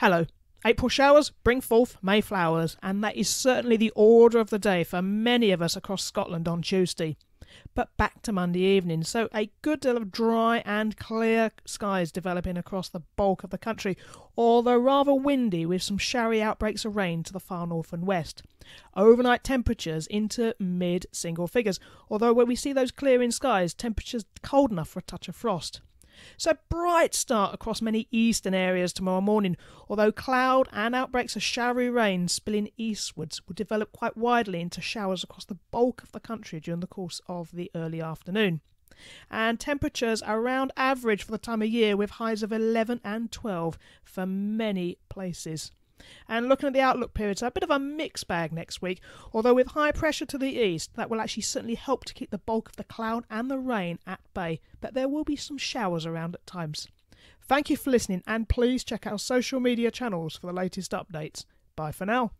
Hello. April showers bring forth May flowers, and that is certainly the order of the day for many of us across Scotland on Tuesday. But back to Monday evening, so a good deal of dry and clear skies developing across the bulk of the country, although rather windy with some showery outbreaks of rain to the far north and west. Overnight temperatures into mid single figures, although when we see those clearing skies, temperatures cold enough for a touch of frost. So a bright start across many eastern areas tomorrow morning, although cloud and outbreaks of showery rain spilling eastwards will develop quite widely into showers across the bulk of the country during the course of the early afternoon. And temperatures are around average for the time of year with highs of 11 and 12 for many places. And looking at the outlook periods, a bit of a mixed bag next week, although with high pressure to the east, that will actually certainly help to keep the bulk of the cloud and the rain at bay, but there will be some showers around at times. Thank you for listening, and please check our social media channels for the latest updates. Bye for now.